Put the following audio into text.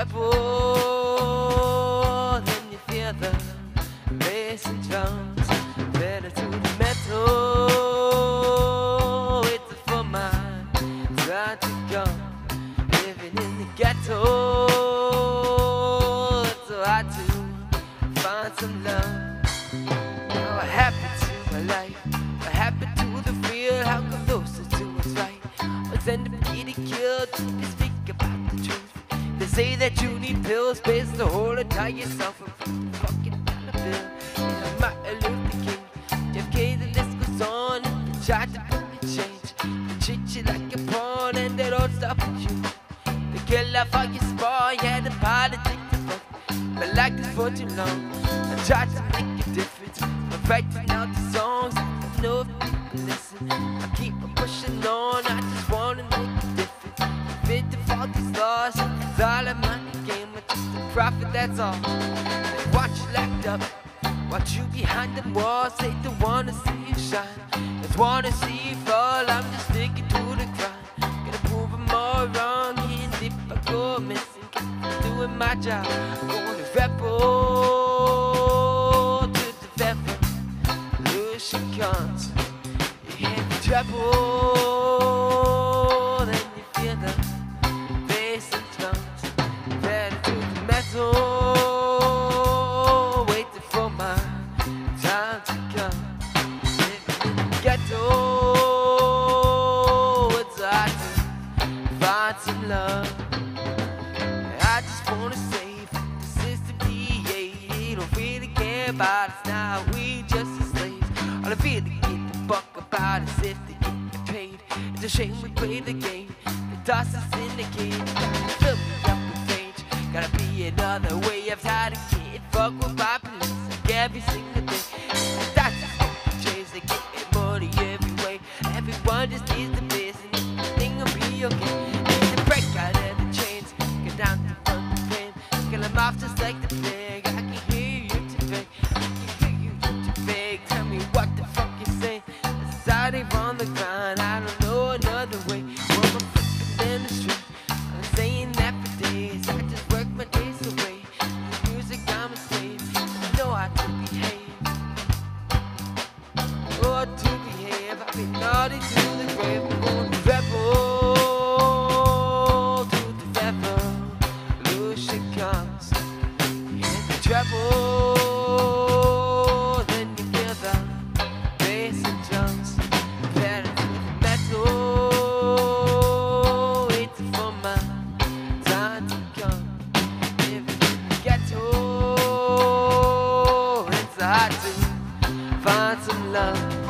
treble, then you feel the bass and drums. Better to the metal, it's for mine. Time to come, living in the ghetto. It's so hard to find some love. Now what happened to my life? What happened to the feel? How are two is right? Was end up getting killed? Say that you need pills, space to hold it, tie yourself up from the fucking bill. And Martin Luther King, JFK, the list goes on. They tried to put me change, they treat you like a pawn, and they don't stop at you. They kill off all your spawn, yeah, the politics of fuck. But like this for too long, I tried to make a difference. I'm writing out the songs, I don't know if people listen. I keep on pushing on, I just wanna make a difference. Fit to these laws, it's all a money game, it's just a profit, that's all. They watch you locked up, watch you behind the walls, they don't wanna see you shine. Just wanna see you fall, I'm just sticking to the grind. Gonna prove them all wrong, and if I go missing, keep doing my job. Gonna rebel to the revolution comes. You hear the treble, time to come. In the ghetto, it's hard to find some love. I just wanna say the system DA, don't really care about us now. We just as slaves. All I really give a fuck about is if they get paid. It's a shame we play the game. They toss us in the cage. Fill me up with rage. Gotta be another way. I've tried to get fuck with my police like every single day. Off just like the plague. I can hear you big. I can hear you big. Tell me what the fuck you say. Deciding on the grind. I don't know another way. Well, I'm flipping in the street. I'm saying that for days. I just work my days away. The music I'm a slave. I know how to behave. Oh, to behave. I've been naughty to the grave. then you feel the bass and drums, metal, waiting for my time to come. If you get it's hard to find some love.